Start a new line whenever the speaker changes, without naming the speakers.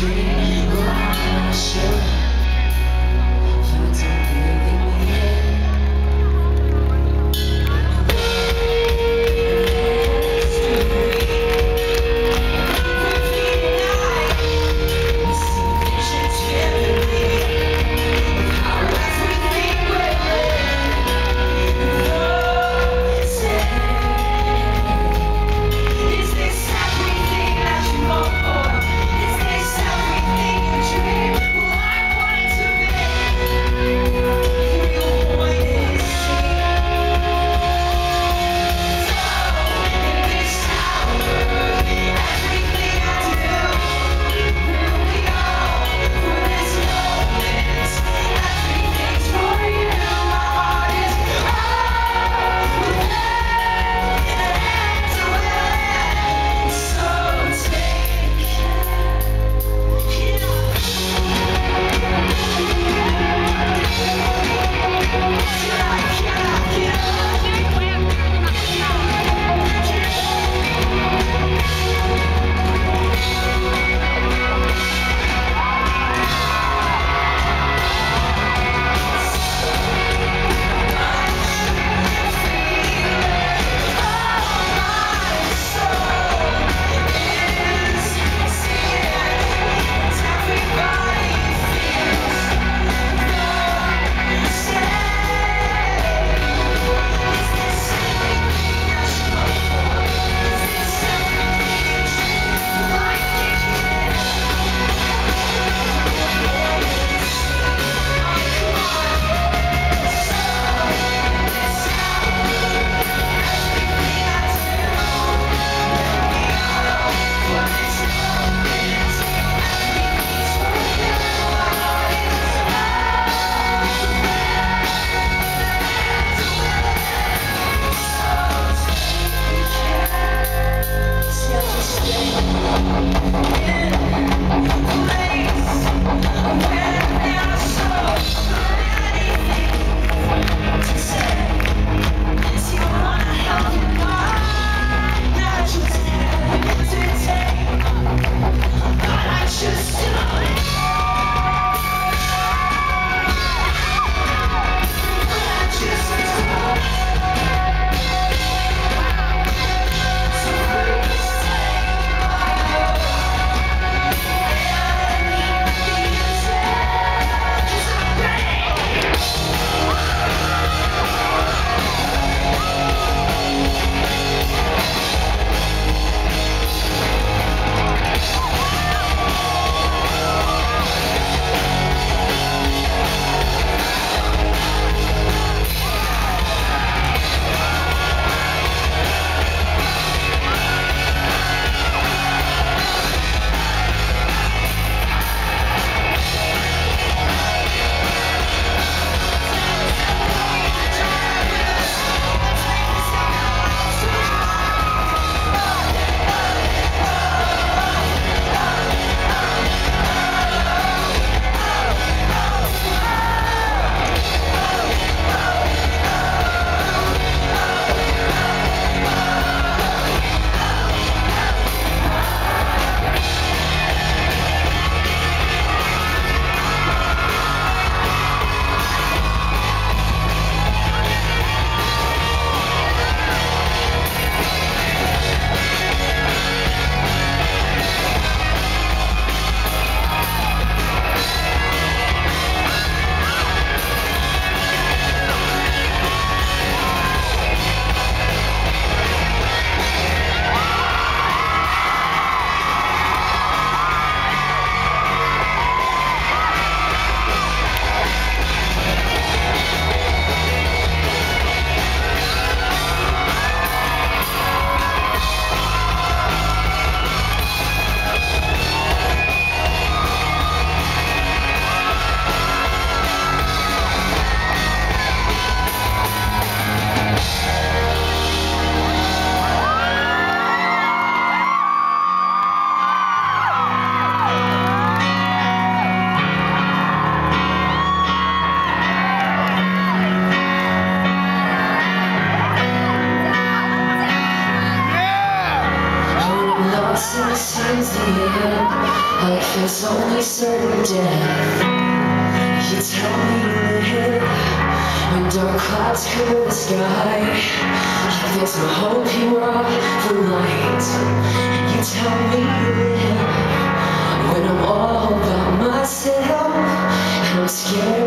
dream my myself. is the end only certain. Death You tell me to live When dark clouds cover the sky Like there's no hope you are the light. You tell me to live When I'm all by myself And I'm scared